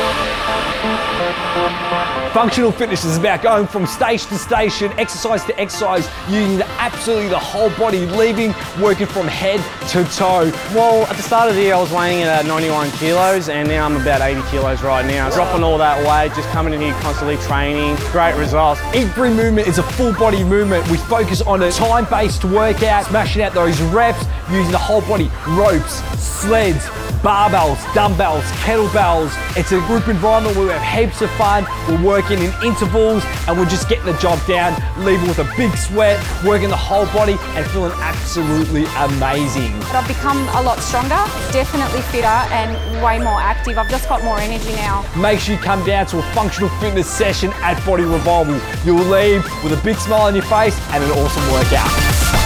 Thank you. Functional fitness is about going from station to station, exercise to exercise, using the, absolutely the whole body, leaving, working from head to toe. Well, at the start of the year, I was weighing at 91 kilos, and now I'm about 80 kilos right now. Dropping all that weight, just coming in here constantly training, great results. Every movement is a full body movement. We focus on a time-based workout, smashing out those reps, using the whole body, ropes, sleds, barbells, dumbbells, kettlebells. It's a group environment where we have heaps of fun. We're working in intervals and we're just getting the job down, leaving with a big sweat, working the whole body and feeling absolutely amazing. I've become a lot stronger, definitely fitter and way more active. I've just got more energy now. Make sure you come down to a functional fitness session at Body Revival. You'll leave with a big smile on your face and an awesome workout.